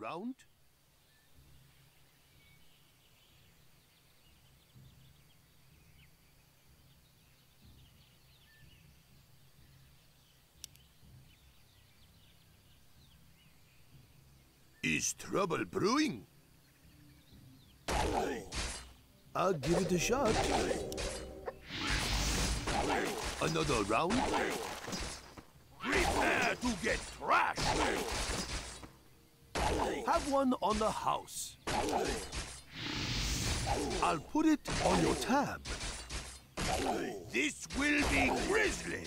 round? Is trouble brewing? I'll give it a shot. Another round? Prepare to get trashed! Have one on the house. I'll put it on your tab. This will be grisly.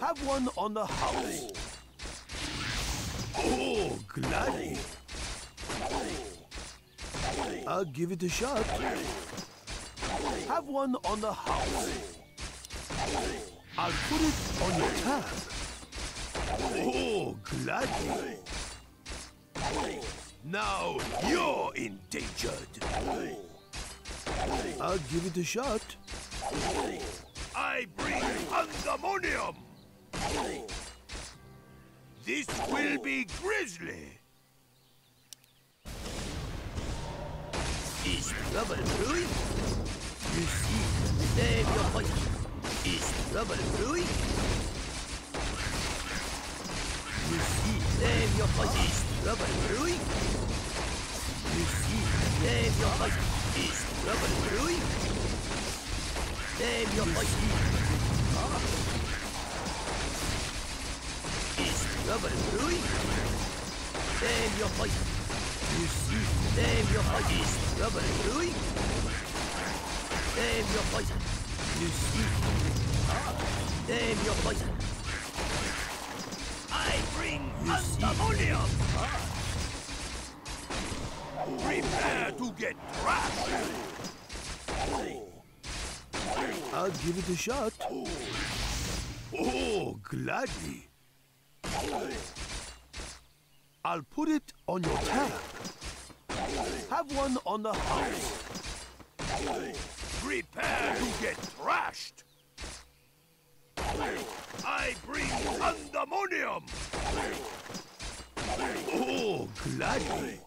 Have one on the house. Oh, gladly. I'll give it a shot. Have one on the house. I'll put it on your tab. Oh, gladly. Now you're endangered. I'll give it a shot. I bring pandemonium. This will be grisly. Is trouble brewing? You see, save your poison. Is trouble brewing? Save your. Is trouble brewing? You see, save your. Is trouble brewing? Save your poison. Is trouble brewing? Save your poison. You see, save your. Is trouble brewing? Save your poison. You see, save your poison. I bring pandemonium. Prepare to get trashed. I'll give it a shot. Oh, gladly. I'll put it on your tab. Have one on the house. Prepare to get trashed. I bring pandemonium. Oh, gladly.